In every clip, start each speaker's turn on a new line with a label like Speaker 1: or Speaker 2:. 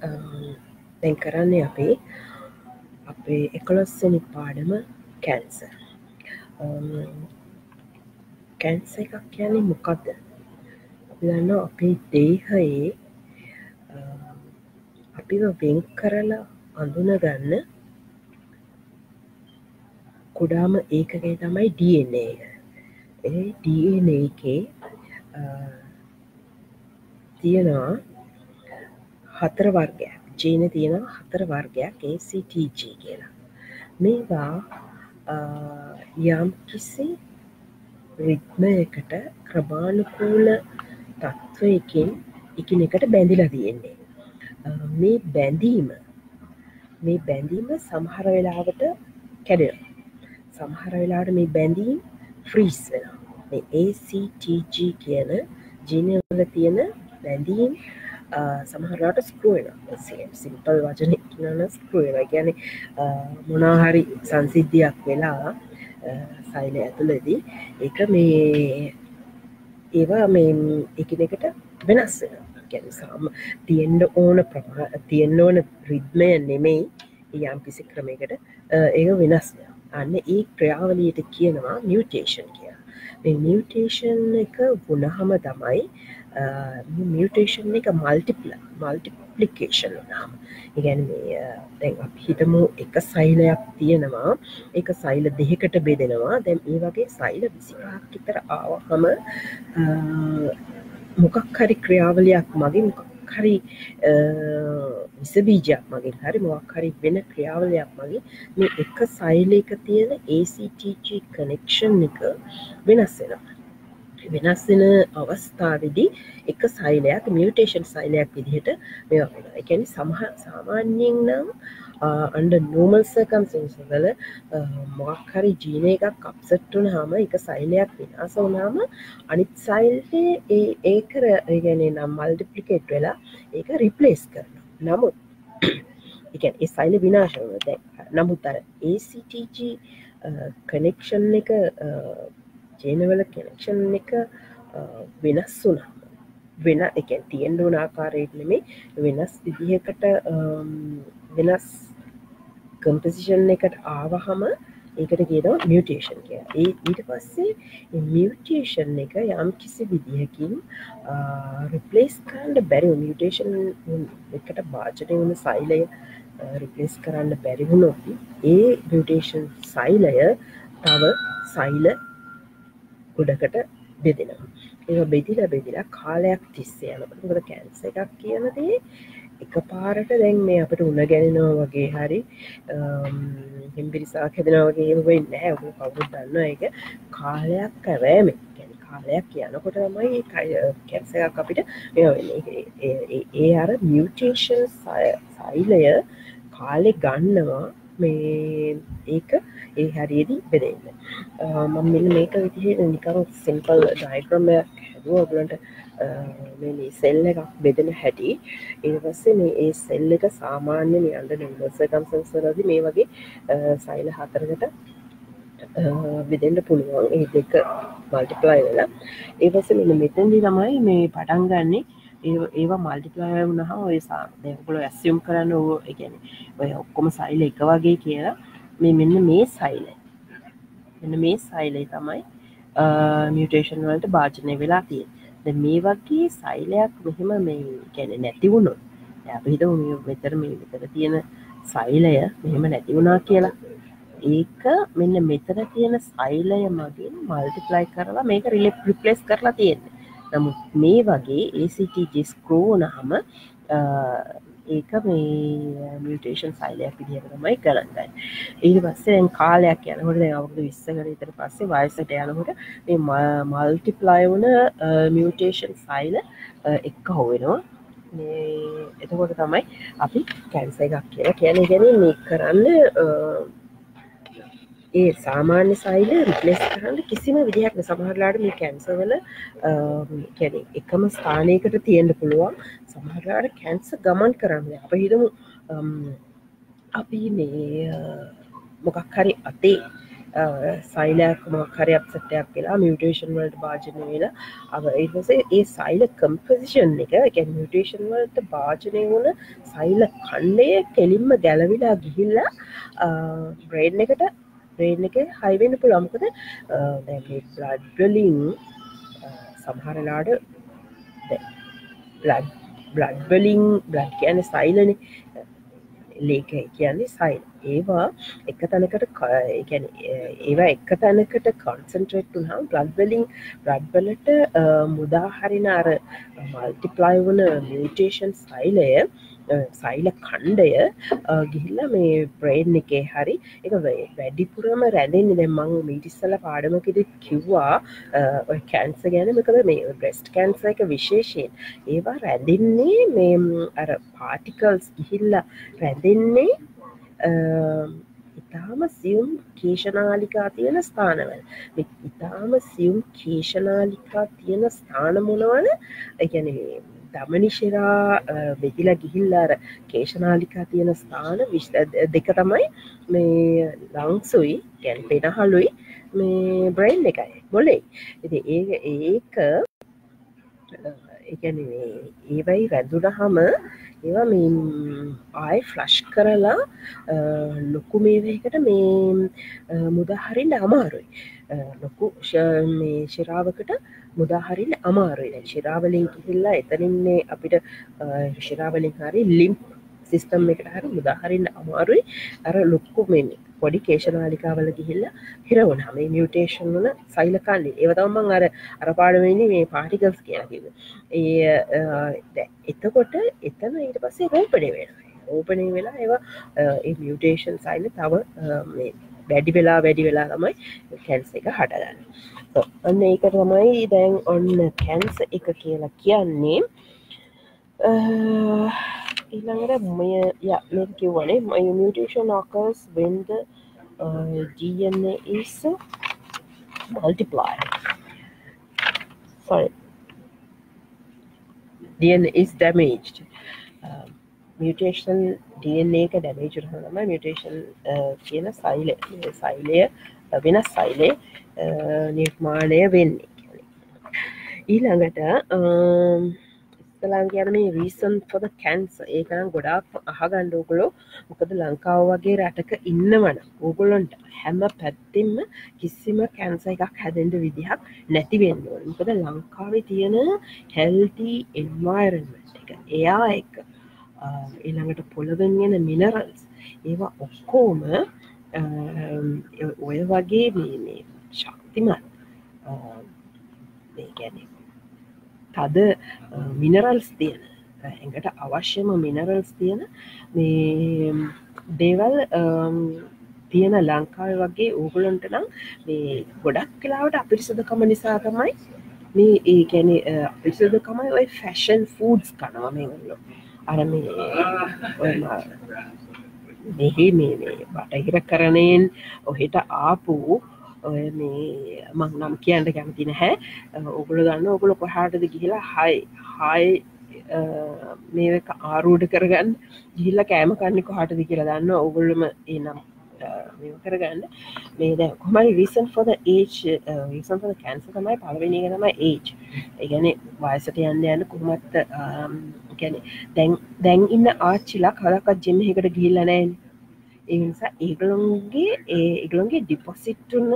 Speaker 1: දැන් කරන්නේ අපේ අපේ එකොළොස්සනි පාඩම කැන්ස කැන්ස එකක් කියන්නේ මොකක්ද අපිදන්න අපේ දේහයේ අපිව වෙන් කරලා අඳුනගන්න කුඩාම ඒකගේ තමයි DNA එක. ඒ DNA එකේ තියෙනවා හතර වර්ගයක්. ජීන තියෙනවා හතර වර්ගයක් ACTG කියලා. මේවා යම් කිසි රිත්මයකට ක්‍රමාණුකූල තත්ත්වයකින් එකිනෙකට බැඳිලා තියෙන්නේ. මේ බැඳීම මේ බැඳීම සමහර වෙලාවට කැඩෙන සමහර වෙලාට මේ බැඳීම් ෆ්‍රීස් වෙන මේ ACTG කියන ජීනවල තියෙන බැඳීම් සමහරට ස්කරුවෙන සිම්පල් වචන නන ස්කරුවෙන ගැන මොනාහරි සංසිද්ධියක් වෙලා සයිල ඇතුලදී එක මේ ඒවා මේ එකනෙකට වෙනස් ගැන සාම තියෙන්ඩ ඕන ප්‍රමා තියෙන්න්න ඕන රිද්මය නෙමෙයි යම් කිසි ක්‍රමයකට ඒ වෙනස්ය අන්න ඒ ක්‍රියාවලියට කියනවා මියටේෂන් කිය මේ මියටේෂන් එක වුණහම තමයි මියටේෂන් එක මල්ටිපල මල්ටිපලිකේෂන් වනාම ඉගැන දැන් හිතමු එක සයිලයක් තියෙනවා එක සයිල දෙහකට බෙදෙනවා දැම් ඒ වගේ සයිල විසිහක් විතර ආවහම මොකක් හරි ක්‍රියාවලයක් මගේ මොකක් හරි විසබීජයක් මගින් හරි මොක් හරි වෙන ක්‍රියාවලයක් මගේ මේ එක සයිලයක තියෙන ACTG කනෙක්ෂන් එක වෙනස් වෙනවා. වෙනස් වෙන අවස්ථාවදී එක සයිලයක් මියටේෂන් සයිලයක් විදිහට මෙ එකැනි සමහ සාමාන්‍යයෙන් නම් අන්ඩ නෝමල් සකම්සන්සවල මොක්හරි ජීන එකක් කප්සට්ටුන හම එක සයිලයක් විනාස වනාම අනිත් සයිල්ේ ඒ ඒකර ගැන නම් මල්ඩිපලිකේට් වෙලා ඒක රිපලේස් කරන නමුත් එක ඒ සයිල විනාශවද නමුත් අර ACTG කනෙක්ෂන් එක ජේනවල කෙනෙක්ෂන් එක වෙනස් වුනා වෙන එක තියෙන්ඩුවන ආකාරයට නෙමේ වෙනස් විදිහකට වෙනස් කම්පසිෂන් එකට ආවහම ඒකට කියනවා මියටේෂන් කිය ඒ ඊට පස්සේ මියටේෂන් එක යම් කිසි විදිහකින් රිපලේස් කරන්න බැරි මියටේෂන් එකට භාජනය වුණ සයිලය රිපලේස් කරන්න බැරිවුණොත් ඒ මියටේෂන් සයිලය තව සයිල ගොඩකට බෙදෙනවා. ඒ බෙදිල බෙදිලා කාලයක් තිස්සේ යනකට කැන්ස එකක් කියනදේ එක පාරට දැන් මේ අපට උන්න ගැනෙනවා වගේ හරි හිම්පිරිසා හැදෙනවගේ වෙයි නෑ ඔහු කවුත් දන්න එක කාලයක් කැවෑම කාලයක් කියනකොට තමයි කැන්සයක් අපිට ඒ අර මියටේෂන් සයිලය කාලෙ ගන්නවා. මේ ඒක ඒ හරියේදී බෙදෙන්න. මම මෙන්න මේක විදිහ නිකම් සිම්පල් ඩයිග්‍රමයක් හැදුව. ඔගලන්ට මේ සෙල්ල එකක් බෙදෙන හැටි. ඒවස්සේ මේ ඒ සෙල්ල එක සාමාන්‍ය නියන්ට නිවර්සකම් සංසරදි මේ වගේ සයිල හතරකට බෙදෙන්ට පුළුවන්. ඒ දෙක මල්ටිපලයි වෙලා. ඒවස මෙන්න මෙතැන්දි තමයි මේ පටන් ගන්නේ ඒවා මල්ටිපලය වුණහම ඔය සා දෙකුල ඇස්සියම් කරන්න ඕ එකන ඔය ඔක්කොම සයිල එක වගේ කියලා. මේ මෙන්න මේ සයිල මෙන්න මේ සයිලයි තමයි මියටේෂන් වලට භාජනය වෙලා තිය ද මේ වගේ සයිලයක් මෙහෙම මේ ගැන නැතිවුණොත් අපිහිත මෙතර මේ විතර තියෙන සයිලය මෙහෙම නැතිවුණා කියලා. ඒක මෙන්න මෙතර තියෙන සයිලය මගින් මල්ටිපලයි කරලා මේක රිලෙප් රිපලස් කරලා තියෙන්නේ. නමුත් මේ වගේ ACTජස් ක්‍රෝනහම ඒක මේ මියටේෂන් සයිලයක් විදිහටමයි කරන්නයි ඊට පස්සේ කාලයක් යනකොට අවුදු විස්සකට ඉතර පස්සේ වයසට යනකොට මේ මල්ටිප්ලයි වුන මියටේෂන් සයිල එක්ක හොවෙනවා. එතකොට තමයි අපි කැන්ස එකක් කියලා කියන ගැන මේ කරන්න ඒ සාමාන්‍ය සයිල රිපලෙස් කරන්න කිසිම විදිහක් සමහරලාට මේ කැන්සවල කැනෙ එකම ස්ථානයකට තියෙන්ට පුළුවන්. සමහරලාට කැන්ස ගමන් කරන්න අප හිතමු අපි මේ මොකක් හරි අතේ සයිලයක් මොකරි අප්සටයක් කියලා මියටේෂන් වලට භාජනය වෙලා අව ඒසේ ඒ සයිල කම්පසිෂන් එක එක මියටේෂන් වලට භාජනය වුණ සයිල කණ්ඩය කෙලින්ම ගැලවිලා ගිහිල්ලා බ්‍රේඩ් එකට බ්‍රේන් එක හයිවෙන්න පුළමකද බ්ලඩ්වලින් සමහරලාඩ බ්ලඩ් බ්ලඩ්වලින් බ්ලඩ් කියන සයිලන ලේක කියන්නේ සයිල් ඒවා එක තැනකට ගැන ඒවා එක තැනකට කොන්සන්ට්‍රේට් වුහම් බ්ලඩ්වලින් බ්ලඩ්වලට මුදාහරින අර මල්ටිප්ලයි වන මියටේෂන් සයිලය සයිල කණ්ඩය ගිහිල්ල මේ බ්‍රේන් එකේ හරි එක වැඩිපුරම රැඳෙන් දෙමං මීටිස්සල පාඩමකිද කිව්වා කැන්ස ගැන. මකද මේ බ්‍රෙස්ට් කැන්ස එක විශේෂයෙන් ඒවා රැඳෙන්නේ මේ අර පාටිකල්ස් ගිහිල්ල රැඳෙන්නේ ඉතාම සියුම් කේෂනාලිකා තියෙන ස්ථානවල. ඉතාම සියුම් කේෂනාලිකා තියෙන ස්ථාන මොනවන එකැනේ දමනිශරා වෙදිල ගිහිල්ලාර කේෂනාලිකා තියෙන ස්ථාන විශ් දෙක තමයි මේ ලංසුයි ගැන් පෙනහලුයි මේ බ්‍රයින් එකයි බොලේ ඉති ඒ ඒක එකන ඒවයි රැදුරහම ඒවා මේ ආය ෆ්ලෂ් කරලා ලොකු මේවකට මේ මුදහරින්ට අමාරුයි. ලොකු මේ ශිරාවකට මුදාහරින්න අමාරුයි. ශිරාවලින් කිහිල්ලා එතනින්නේ අපිට ශිරාවලින් හරි ලිම්ප් සිිස්ටම් එකට හරි මුදාහරින්න අමාරුයි. අර ලොක්කු මෙන්න පොඩි කේෂනාලිකාවල ගිහිල්ලා හිරවන හම මියටේෂන් වන සයිලකන්නේ ඒවතම්මන් අර අර පාඩවෙන්නේ මේ පාටිකල්ස් කියලකිව ඒ එතකොට එතන ඊට පස්සේ රෝපඩේ වෙන ඕපනය වෙලා ඒවා ඒ මියටේෂන් සයිල තව වැඩි වෙලා වැඩි වෙලා තමයි කැන්ස එක හටගන්න. අන්න ඒක තමයි දැන් ඔන්න කැන්ස එක කියලා කියන්නේ. ඊළඟට මය ය කිව්වනේ my mutation occurs when the uh, DNA is multiplied. Sorry. DNA is damaged. um, mutation DNA එක ඩැමේජර හම මියටේෂන් කියන සයිල සයිලය වෙන සයිලේ නිර්මාණය වෙන්නේ ඊළඟට ඉස්තලාන් කියන මේ රීසන් පොද කැන්ස ඒකනම් ගොඩාක් අහගණ්ඩෝගලෝ මොකද ලංකාව වගේ රටක ඉන්නවන ඕගොලොන්ට හැම පැත්තිම්ම කිසිම කැන්ස එකක් හැදෙන්ට විදිහක් නැතිවෙන්නුව මොකද ලංකාවේ තියෙන හෙල්ටි එන්වයිරන්මට එක එයා එක. එළඟට පොළවෙන් එන මිනරල්ස් ඒවා ඔක්කෝම ඔය වගේ මේ ශක්තිමත් ගැන තද මිනරල්ස් තියෙන එඟට අවශ්‍යම මිනරල්ස් තියෙන මේ දේවල් තියෙන ලංකාව වගේ ඕගුලන්ට නම් මේ ගොඩක් කලාවට අපිරිසදකම නිසා තමයි මේ ඒ ගැන අපිරිසදකමයි ඔය ෆැෂන් ෆූඩ්ස් කනවා මේගල්ලෝ. අර මෙහි මේ බටහිර කරණයෙන් ඔහෙට ආපු ඔය මේ මං නම් කියන්න කැමති නැහැ. ඔගුල දන්න ඔගුල කොහාටද ගිහිලා හයි හයි මේ ආරූඩ කරගන්න. ගිහිල්ල කෑම කන්නෙ කොහටද කියලා දන්න ඔගුල්ලම ඒ නම් කරගන්න. මේද කොමයි රීසන් ෆොද ඒච් රීසන් ොද කැන්ස තමයි පලවෙනි තමයි ඒච් ඒගැන වයසට යන්න යන්න කොහමත් ගැන දැන් දැන් ඉන්න ආච්චිලා කලකත් ජෙමහකට ගිල්ලනෑන් ඒ නිසා ඒගලොන්ගේ ඒ ඉගලොන්ගේ ඩිපොසිට්ටුන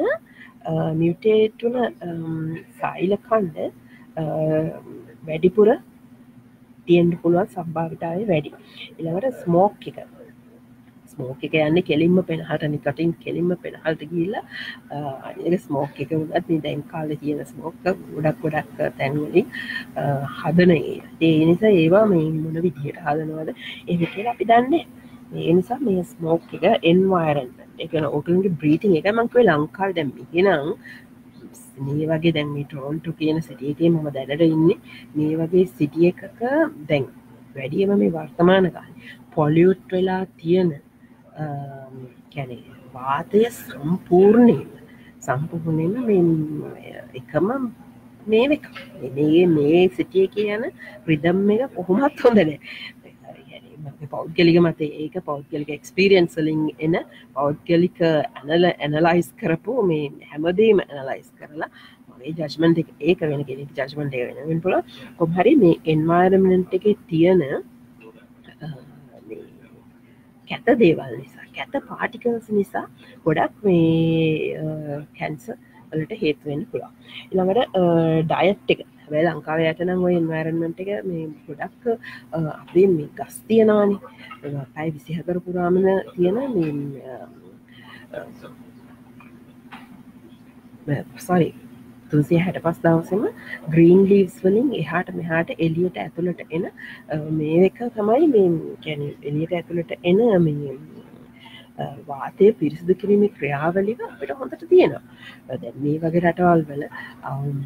Speaker 1: මියටේටුන සයිල කණ්ඩ වැඩිපුර තියෙන්ට පුළුවන් සම්භාවිතාව වැඩි. එළවට ස්මෝක් එක. ස්මෝක එක යන්න කෙලින්ම පෙනහට නිකටින් කෙලින්ම පෙනහල්ට ගිල්ල අනික ස්මෝක් එක වුණත් මේ දැන් කාල තියෙන ස්මෝක ගොඩක් ගොඩක් තැන්වලින් හදනයේ ඒ. නිසා ඒවා මේ මොන විදිහට හදනවද? එහ කියලා අපි දන්නේ ඒ නිසා මේ ස්මෝක් එක එන්වාරන් එකන ඕකලගේ බ්‍රීතින් එක මංකවේ ලංකාල් දැම්මි ගෙනම් මේ වගේ දැන් මේ ටෝන්ටු කියන සිටියකේ මම දැනට ඉන්න. මේ වගේ සිටිය එකක දැන් වැඩියම මේ වර්තමාන කාල පොලියුට් වෙලා තියෙන කැනෙ වාතය සම්පූර්ණයෙන් සම්පූර්ණයම එකම මේ මේ මේ සිටිය කියන ප්‍රිදම් එක කොහොමත් හොඳන පෞද්ගලික මත ඒක පෞද්ගලික එක්ස්පිරියන්සලින් එන පෞද්ගලික ඇනල ඇනලයිස් කරපු මේ හැමදීම ඇනලයිස් කරලා මගේ ජස්මන්ට ඒක වෙන කෙනෙ ජස්මන්ට වෙන පුල කොහරි මේ එන්වාරමෙන්ට් එක තියෙන කැත දේවල් නිසා කැත පාටිකල්ස් නිසා ගොඩක් මේ කැන්ස වලට හේතුවෙන් පුළා ඉළඟට ඩයට් එක. හැබැ ලංකාව යටනම් ඔය ඉන්වරන්මට එක මේ ගොඩක් අපි මේ ගස් තියෙනවානි. පැයි විසිහකර පුරාමණ තියෙන සරි තුන්සිය හැට පස් දවසම ග්‍රීන් ලීස් වලින් එහාට මෙහාට එලියට ඇතුළට එන මේ එක තමයි මේ කැන එලියට ඇතුළට එන මේ වාතය පිරිසිදු කිරීම ක්‍රියාවලිව අපට හොඳට තියෙනවා. දැ මේ වගේ රටවල් වල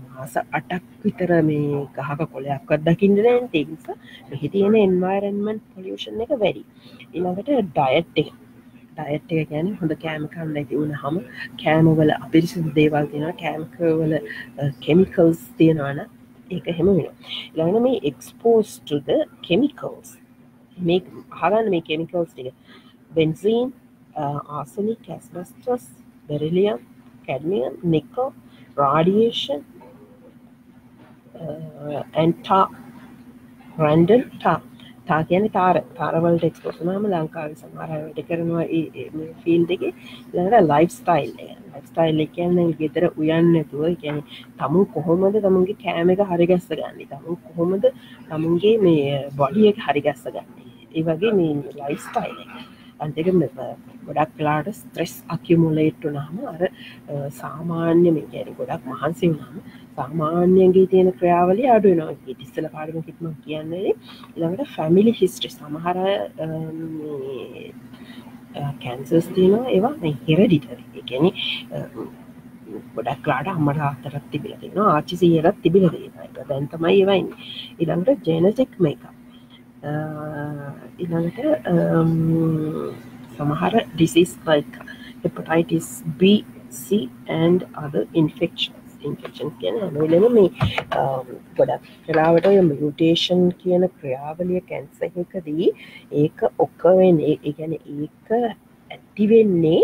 Speaker 1: මාස අටක් විතර මේ ගහක කොලයක්වත් දකිින්ටනෑන් තිංස මෙහි තියෙන එන්වරන්මන් පොලියෂන් එක වැඩි. ඉළඟට ඩයට් එක. ඩයට් එක ගැන හොඳ කෑමකන්න නැති වුණ හම කෑමවල අපිරිසිදු දේවල් තියෙන කෑම්කවල කෙමිකල්ස් තියෙනවාන ඒක හෙම වෙන ළඟන මේ එක්ස්පෝස්ටද කෙමිකල්ස් මේ හගන්න මේ කෙමිකල්ස් ටික. බෙන්සීන් ආසනි කැස්බස්ටස් බෙරිලියම් කැඩමියම් නිකෝ රාඩියේෂන් ඇන්ටා රැන්ඩල් ටා තා කියන තාර තාරවලට එක්ස්පෝසනාම ලංකාව සමහර වැඩ කරනවා ෆිල් දෙක ලට ලයිෆ් ස්ටයිල් ස්ටයිල් කියන්න ගෙතර උයන්න ඇතුව ගැන තමු කොහොමද තමුන්ගේ කෑම එක හරිගස්ස ගන්න? තමු කොහොමද තමුන්ගේ මේ බොඩිය එක හරිගස්ස ගන්න? ඒ වගේ මේ ලයිෆ් ස්ටයිල් අන්තක ගොඩක් කලාට ස්ත්‍රෙස් අකිමුලේට්ටු නහම අර සාමාන්‍ය මේ ගැන ගොඩක් මහන්සි වනාම සාමාන්‍යයන්ගේ තියෙන ක්‍රියාවලි අඩුවනවා ඉතිස්සල පාඩම කිත්ම කියන්නේ ළඟට ෆැමිලි හිස්ට්‍රි සමහර කැන්සර්ස් තියෙනවා. ඒවා හිරඩිටරි එකැන ගොඩක් ලාට අම්මට අතරත් තිබිල තියෙන ආචි සියරත් තිබිල තියෙන එක දැන් තමයි ඒවයින් ඉළඟට ජනටෙක් මේක ඉළඟට සමහර disease like hepatitis B, C and other infections infection කියන හැමවෙලම මේ ගොඩක් කලාවට මියුටේෂන් කියන ක්‍රියාවලිය කැන්සහකදී ඒක ඔක්කවෙන් ඒගැන ඒක ඇතිවෙන්නේ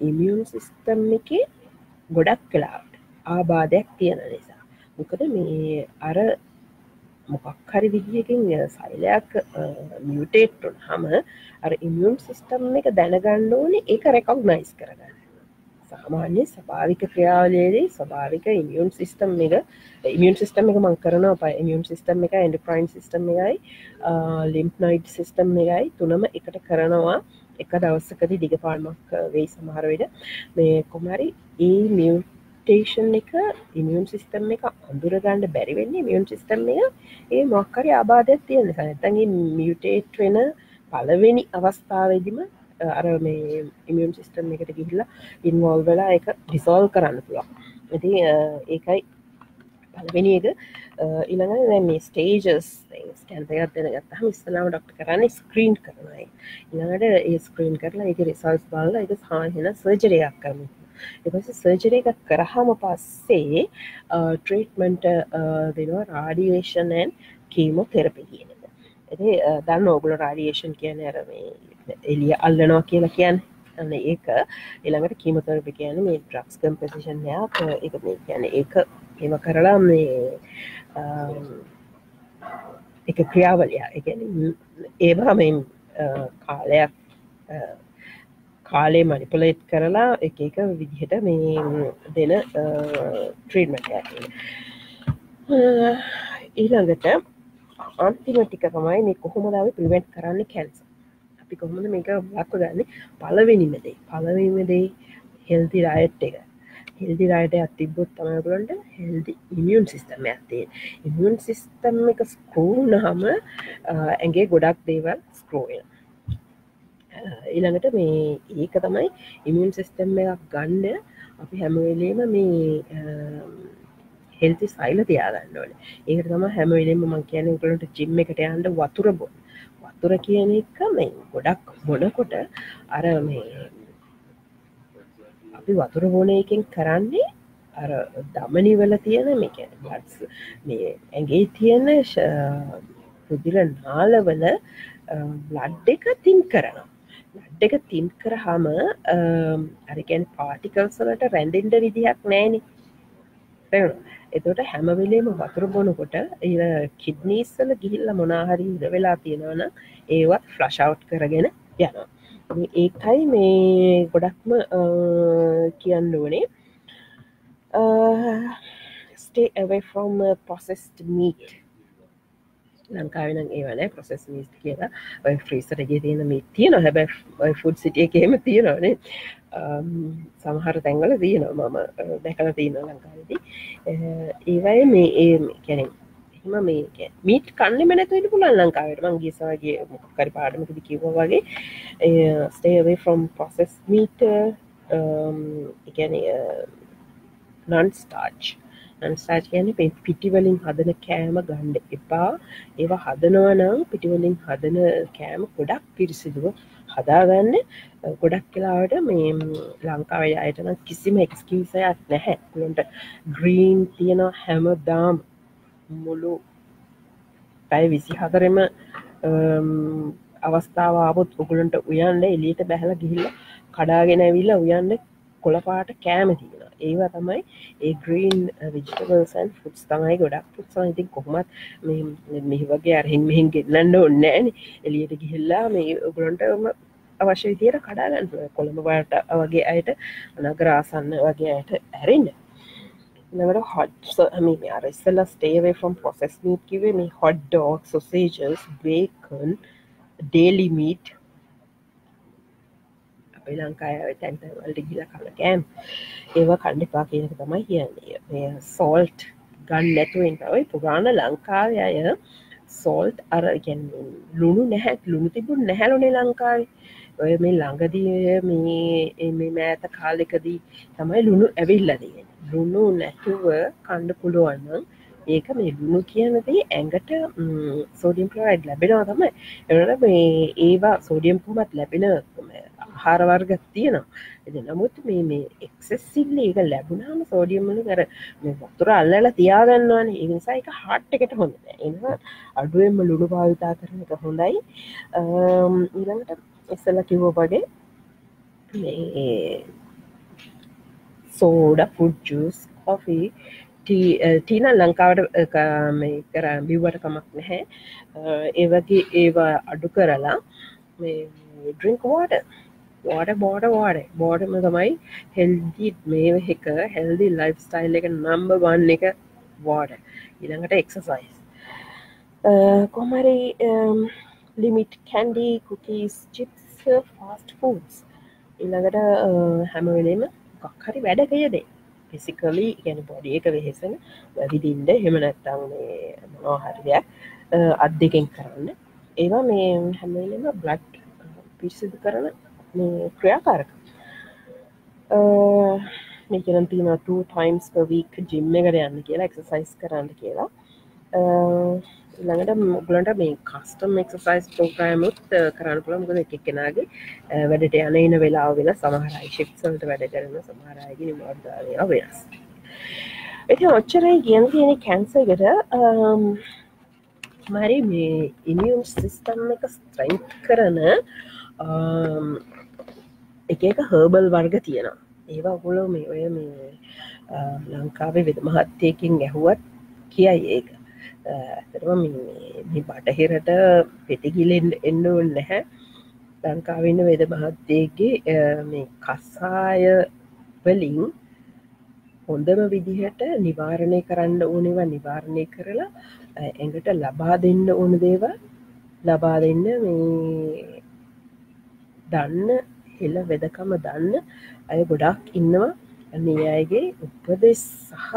Speaker 1: ඉමියුන් සිස්ටම් එක ගොඩක් කලාවට ආබාධයක් තියෙන නිසා. මොකද මේ අර මොකක් හරි විදිහකින් සයිලයක් මියටේට්ටුන් හම අර ඉමියුන් සිස්ටම් එක දැනගන්න ඕනේ ඒක රෙකොග්නයිස් කරගන්න. සාමාන්‍ය ස්භාවික ක්‍රියාවලයේදී ස්භාවික ඉමියුන් සිිස්ටම් එක ඉමියන් සිිටම් එක මං කරන ප ඉමියන් සිිටම් එක එන්ඩප්‍රයින් සිිටම් එකයි ලිම්ප් නයිට් සිිස්ටම් එකයි තුනම එකට කරනවා. එක දවස්සකදී දිග පාල්මක් වෙයි සමහරවිට මේ කොමරි ඒ මියටේෂන් එක ඉමියන් සිිස්ටම් එක අඳුරගන්න බැරිවෙන්නේ මියන් සිිස්ටම් එක. ඒ මොක්කරි ආබාධයක් තියෙන නැතගේ මියටේට් වෙන පලවෙනි අවස්ථාවේදිම අර මේ ඉමියම් සිිස්ටම් එකට ගිහිල්ලා ඉන්වෝල් වෙලා එක ඩිසෝල් කරන්න පුළුවන්. ඇති ඒකයි පලවෙනි එක. ඉළඟ දැ මේ ස්ටේජස් ස්ටන්තයක් දෙන ගත්තහම ඉස්සලාම ඩක්ට කරන්න ස්ක්‍රීන් කරනයි ඉළඟට ඒ ස්ක්‍රීන් කරලා එක රිසල්ස් බල්ල එක සාහෙන සර්ජරයක් කරම එපස සර්ජර එකක් කරහම පස්සේ ට්‍රීට්මන්ට දෙනවා රාඩියේෂනන් කීමෝ තෙරපි කියන ඇති දන්න ඕගුල රාඩියේෂන් කියන ඇරමේ එලිය අල්ලනවා කියලා කියන්න. අන්න ඒක එළඟට කීමතරපි කියන මේ ඩ්‍රක්ස් කම්පසිෂන්යක් එක මේ කියන ඒක එම කරලා මේ එක ක්‍රියාවලයා. එකන ඒවා මෙ කාලයක් කාලේ මනිපලේට් කරලා එක එක විදිහට මේ දෙන ට්‍රීඩමට ඊළඟට අන්තිමටික තමයි මේ කොහොමදාව පිවෙන්ට් කරන්න කැන්ස අපි කොහොමද මේක ලක්ව ගන්න? පලවෙනිමදේ පලවීමදේ හෙල්ති රයට් එක. හෙල්දි රයට අතිබොත් තමයකුලන්ට හෙල්දි ඉමියුන් සිිස්ටම ඇත්තේ ඉමියුන් සිිස්ටම් එක ස්කෝනහම ඇගේ ගොඩක් දේවල් ස්කෝයන ඊළඟට මේ ඒක තමයි ඉමියුන් සිිස්ටම් එකක් ගණ්ඩ අපි හැමවෙලේම මේ හෙල්ති සයිල තියාගන්න ඕන. ඒක තම හැමවෙලේම මං කියන කලට ජිම්ම එකට යන්ට වතුර බොන්න. වතුර කියන එක මේ ගොඩක් බොනකොට අර මේ අපි වතුර බොන එකෙන් කරන්නේ අර දමනිවල තියෙන මේ බ්ලඩ්ස් මේ ඇගේ තියෙන රුදිර නාලවල ලඩ් එක තින් කරනවා. ලඩ් එක තින් කරහම අරිකැන් පාටිකල්සලට රැන්ඩෙන්ඩ විදිහක් නෑන එතොට හැමවෙලේම වතුර බොනකොට ඒ කිඩ්නීස්සල ගිහිල්ල මොනාහරි ඉර වෙලා තියෙනවන ඒවත් ෆ්ලෂව් කරගෙන යනවා. ඒකයි මේ ගොඩක්ම කියන්න වනේ stay away from uh, processed meat. ලංකාවෙන ඒවන ප්‍රසෙස් මිස් කියලා ඔය ෆ්‍රීසරගේ තියෙන මිත් තියෙන හැබැ ෆුඩ් සිටිය එකේම තියෙනවනේ සමහර තැන්වල තියෙන මම දැකල තියෙන ලංකාවදී. ඒවයි මේ ඒ කැනෙ එම මේ මීට කන්න මැනතුට පුලන් ලංකාවට. මං ගේසාගේ මොකරි පාඩමකද කිව වගේ. ස්ටේවේ ෆ්‍රම් පොසෙස් මීට එකැන නන් ස්ටාච් අන්සාච් කියන පිටිවලින් හදන කෑම ගණ්ඩ එපා. ඒවා හදනවනම් පිටිවලින් හදන කෑම ගොඩක් පිරිසිදුව හදාගන්න. ගොඩක් කලාවට මේ ලංකාව අයටන කිසිම එක්ස්කිසයක් නැහැ. ලොන්ට ග්‍රීන් තියෙන හැම දාම් මුළු පැයි විසි හතරෙම අවස්ථාවාවත් උගුලන්ට උයන්න එලියට බැහල ගිහිල්ල කඩාගෙන ඇවිල්ල උයන්න කොළපාට කෑම තියෙන ඒවා තමයි ඒ ග්‍රීන් විජිටබල්සන් ෆුට්ස් තමයි ගොඩක් පුත්සා ඉතින් කොහොමත් මෙහි වගේ අරහෙන් මෙහින් ගෙන්නන්න ඔන්නෑන එලියට ගිහිල්ලා මේ ගොලොන්ටම අවශ්‍ය විදියට කඩාගන්න කොළඹ වට වගේ අයට අනගරාසන්න වගේ අයට ඇරෙන්න්න නකට හොට් මේ අරස්සල ස්ටේවේ ෆම් පොසෙස් මීට කිවේ මේ hot dog sausages bacon deli meat අපේ ලංකාය තැන්තවලට ගිල කල කෑම්. ඒවා කණ්ඩිපා කියනක තමයි කියන්නේ. සෝල්ට් ගන්න නැතුවෙන් තවයි පුරාණ ලංකාව අය සෝල්ට් අර ලුණු නැහැත් ලුණු තිබුණ නැහැලුනේ ලංකාවේ. ඔය මේ ළඟදී මේ මේ මෑත කාලෙකදී තමයි ලුණු ඇවිල්ලදගෙන ලුණු නැතුව කණ්ඩ පුළුවන්නම් ඒක මේ ලුණු කියනදී ඇඟට සෝඩියම් ප්ලයිඩ් ලැබෙනවා තමයි. එනට මේ ඒවා සෝඩියම් පුමත් ලැබෙන ආහාරවර්ග තියෙනවා. එ නමුත් මේ මේ එක්සෙස්සිල්ල ඒක ලැබුණාම සෝඩියම්මල කර මේ වතුර අල්ලල තියාගන්නවාන. ඒනිසා එක හට් එකට හොඳ එනවා අඩුවෙන්ම ලුණු භාවිතා කරන එක හොඳයි. ඊළඟට එස්සල කිවෝ වගේ සෝඩ පුඩ්ජස් කොෆී ටීන ලංකාවට කර බිව්වට කමක් නැහැ. ඒවගේ ඒවා අඩු කරලා ඩ්‍රිංක් වාට වාට බෝඩ වාඩ බෝඩම තමයි හෙල්දි මේ එක හෙල්දි ලයිෆ් ස්ටයිල් එක නම්බ වන්න එක වාඩ ඉළඟට exercise කොමරි limit candy cookies chips fast foods ඉළඟට හැමවෙලේම ගක්හරි වැඩකයදේ ෆිසිකලි ගැන බොඩිය එක වෙහෙසන වැවිදින්ට හෙමනැත්තං මොනෝහරියක් අත් දෙකෙන් කරන්න. ඒවා මේ හැමලම බ්ලඩ් පිරිසිදු කරන ක්‍රියාකාරක. මේකන තින 2 ටයිම්ස් වීක් ජිම්ම එකට යන්න කියලා එක්සසයිස් කරන්න කියලා. ළඟට මුගලන්ට මේ කස්ටම් එක්සයිස් පෝග්‍රෑමුත් කරන්න පුළමුකද එක කෙනගේ වැඩට යන එන වෙලා වෙන සමහරයි ශික්සල්ට වැඩ කරන සමහරයග නිමර්ධාවය වෙනස් ඇති ඔච්චරයි කියන් තියෙන කැන්සකට මරි මේ ඉනියම් සිිස්ටම් එක ස්ත්‍රයින් කරන එක එක හර්බල් වර්ග තියෙනවා. ඒවා හොලෝ මේ ඔය මේ ලංකාවේ වෙද මහත්තයකින් ගැහුවත් කියයි ඒක. ඇතරම මේ බටහිරට පෙටිගිලෙන් එන්න නැහැ. ලංකාවන්න වෙද මහත්තයගේ මේ කස්සාය වලින් හොඳම විදිහට නිවාරණය කරන්න ඕනෙවා නිවාරණය කරලා ඇඟට ලබා දෙන්න ඕන දේව ලබා දෙන්න මේ දන්න හෙළ වෙදකම දන්න අය ගොඩක් ඉන්නවා. අන්නේ අයගේ උපදෙස් සහ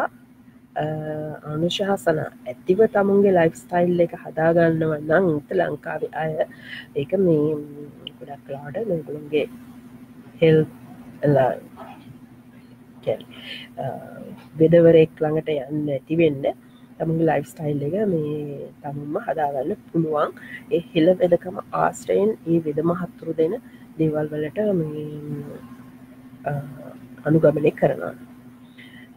Speaker 1: අනුශාසන ඇතිව තමුන්ගේ ලයිෆ් ස්ටයිල් එක හදාගන්නව නම් ඉත ලංකාවේ අය ඒක මේ ගොඩක් ලාට මෙගුළුන්ගේ හෙල් වෙදවරෙක් ළඟට යන්න ඇතිවෙන්න තමුගේ ලයිෆ් ස්ටයිල් එක මේ තමුන්ම හදාගන්න පුළුවන්. ඒ හෙළ වෙදකම ආස්ට්‍රයෙන් ඒ වෙද මහත්තුරු දෙන දේවල් වලට අනුගමනය කරනවා.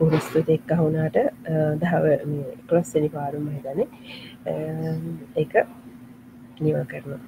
Speaker 1: පුරස්තු එක්ක හුණාට දහව ක්ලස්සනි පාරුම හිතන එක නිව කරනවා.